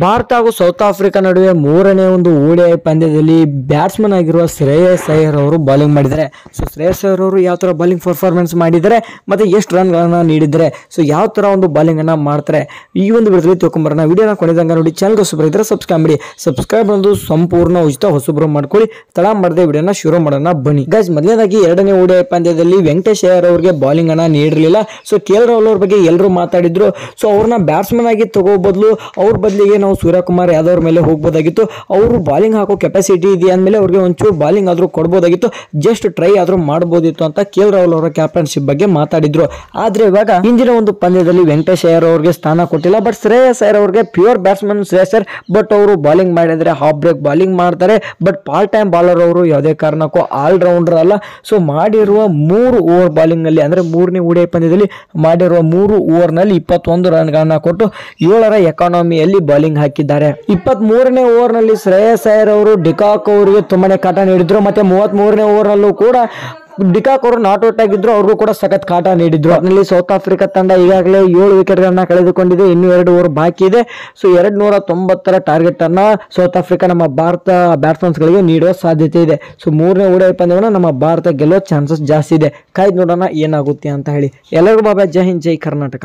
ಭಾರತ ಹಾಗೂ south Africa ನಡುವೆ ಮೂರನೇ ಒಂದು ಓಡಿಐ ಪಂದ್ಯದಲ್ಲಿ ಬ್ಯಾಟ್ಸ್ಮನ್ ಆಗಿರುವ ಶ್ರೇಯಸ್ ಅಯ್ಯರ್ ಅವರು ಬೌಲಿಂಗ್ ಮಾಡಿದ್ದಾರೆ. ಸೊ, ಶ್ರೇಯಸ್ ಅಯ್ಯರ್ ಅವರು ಯಾವ ಥರ ಬೌಲಿಂಗ್ ಪರ್ಫಾರ್ಮೆನ್ಸ್ ಮಾಡಿದ್ದಾರೆ ಮತ್ತು ಎಷ್ಟು ರನ್ಗಳನ್ನು ನೀಡಿದ್ದಾರೆ. ಸೊ, ಯಾವ ಥರ ಒಂದು ಬೌಲಿಂಗನ್ನು ಮಾಡ್ತಾರೆ ಈ ಒಂದು ವಿಡಿಯೋದಲ್ಲಿ ತಿಳ್ಕೊಂಬರೋಣ. ವಿಡಿಯೋನ ಕೊನೆದಂಗ ನೋಡಿ ಚಾನಲ್ ಹೊಸಬ್ರು ಇದ್ದರೆ ಸಬ್ಸ್ಕ್ರೈಬ್ ಮಾಡಿ. ಸಬ್ಸ್ಕ್ರೈಬ್ ಒಂದು ಸಂಪೂರ್ಣ ಉಚಿತ ಹೊಸಬ್ರು ಮಾಡ್ಕೊಳ್ಳಿ. ತಳ ಮಾಡದೆ ವಿಡಿಯೋನ ಶುರು ಮಾಡೋಣ, ಬನ್ನಿ. ಗೈಸ್ ಮೊದಲನೇದಾಗಿ ಎರಡನೇ ಓಡಿಐ ಪಂದ್ಯದಲ್ಲಿ ವೆಂಕಟೇಶ್ ಅಯ್ಯರ್ ಅವರಿಗೆ ಬೌಲಿಂಗ್ ಅನ್ನ ನೀಡಿರಲಿಲ್ಲ. ಸೊ, ಕೆ ಎಲ್ ರಾಹುಲ್ ಬಗ್ಗೆ ಎಲ್ಲರೂ ಮಾತಾಡಿದ್ರು. ಸೊ, ಅವ್ರನ್ನ ಬ್ಯಾಟ್ಸ್ಮನ್ ಆಗಿ ತಗೋ ಬದಲು ಅವ್ರ ಬದಲಿಗೆ ನಾವು ಸೂರ್ಯಕುಮಾರ್ ಯಾದವ್ರ ಮೇಲೆ ಹೋಗ್ಬೋದಾಗಿತ್ತು. ಅವರು ಬಾಲಿಂಗ್ ಹಾಕೋ ಕೆಪಾಸಿಟಿ ಇದೆ ಅಂದಮೇಲೆ ಅವ್ರಿಗೆ ಒಂಚೂರು ಬಾಲಿಂಗ್ ಆದರೂ ಕೊಡ್ಬೋದಾಗಿತ್ತು. ಜಸ್ಟ್ ಟ್ರೈ ಆದರೂ ಮಾಡ್ಬೋದಿತ್ತು ಅಂತ ಕೆ. ಎಲ್. ರಾಹುಲ್ ಅವರ ಕ್ಯಾಪ್ಟನ್ಶಿಪ್ ಬಗ್ಗೆ ಮಾತಾಡಿದ್ರು. ಆದರೆ ಇವಾಗ ಹಿಂದಿನ ಒಂದು ಪಂದ್ಯದಲ್ಲಿ ವೆಂಕಟೇಶ್ ಅಯ್ಯರ್ ಅವ್ರಿಗೆ ಸ್ಥಾನ ಕೊಟ್ಟಿಲ್ಲ. ಬಟ್ ಶ್ರೇಯಸ್ ಅಯ್ಯರ್ ಅವ್ರಿಗೆ pure batsman Shreyas Iyer. But ಅವರು ಬಾಲಿಂಗ್ ಮಾಡಿದರೆ ಹಾಫ್ ಬ್ರೇಕ್ ಬಾಲಿಂಗ್ ಮಾಡ್ತಾರೆ. ಬಟ್ ಪಾರ್ಟ್ ಟೈಮ್ ಬಾಲರ್ ಅವರು ಯಾವುದೇ ಕಾರಣಕ್ಕೂ ಆಲ್ ರೌಂಡರ್ ಅಲ್ಲ. ಸೊ ಮಾಡಿರುವ ಮೂರು ಓವರ್ ಬಾಲಿಂಗ್ನಲ್ಲಿ ನಲ್ಲಿ ಅಂದ್ರೆ ಮೂರನೇ ಉಡೇ ಪಂದ್ಯದಲ್ಲಿ ಮಾಡಿರುವ ಮೂರು ಓವರ್ನಲ್ಲಿ ಇಪ್ಪತ್ತೊಂದು ರನ್ಗಳನ್ನು ಕೊಟ್ಟು ಏಳರ ಎಕಾನಮಿಯಲ್ಲಿ ಬಾಲಿಂಗ್ ಹಾಕಿದ್ದಾರೆ. ಇಪ್ಪತ್ತ್ ಮೂರನೇ ಓವರ್ನಲ್ಲಿ ಶ್ರೇಯಸ್ ಅಯ್ಯರ್ ಅವರು ಡಿಕಾಕ್ ಅವರಿಗೆ ತುಂಬಾನೇ ಕಾಟ ನೀಡಿದ್ರು, ಮತ್ತೆ ಮೂವತ್ತ್ ಮೂರನೇ ಓವರ್ ನಲ್ಲೂ ಕೂಡ ಡಿಕಾಕ್ ಅವರು ನಾಟ್ ಔಟ್ ಆಗಿದ್ರು, ಅವ್ರಿಗೂ ಕೂಡ ಸಖತ್ ಕಾಟ ನೀಡಿದ್ರು. ಅದರಲ್ಲಿ ಸೌತ್ ಆಫ್ರಿಕಾ ತಂಡ ಈಗಾಗಲೇ ಏಳು ವಿಕೆಟ್ ಗಳನ್ನ ಕಳೆದುಕೊಂಡಿದೆ, ಇನ್ನು ಎರಡು ಓವರ್ ಬಾಕಿ ಇದೆ. ಸೊ ಎರಡ್ ನೂರ ತೊಂಬತ್ತರ ಟಾರ್ಗೆಟ್ ಅನ್ನ ಸೌತ್ ಆಫ್ರಿಕಾ ನಮ್ಮ ಭಾರತ ಬ್ಯಾಟ್ಸ್ಮನ್ಸ್ ಗಳಿಗೆ ನೀಡುವ ಸಾಧ್ಯತೆ ಇದೆ. ಸೊ, ಮೂರನೇ ಉಡೇ ಪಂದ್ಯವನ್ನ ನಮ್ಮ ಭಾರತ ಗೆಲ್ಲೋ ಚಾನ್ಸಸ್ ಜಾಸ್ತಿ ಇದೆ. ಕಾಯ್ದು ನೋಡೋಣ ಏನಾಗುತ್ತೆ ಅಂತ ಹೇಳಿ. ಎಲ್ಲರಿಗೂ ಬಾಬಾ, ಜೈ ಹಿಂದ್, ಜೈ ಕರ್ನಾಟಕ.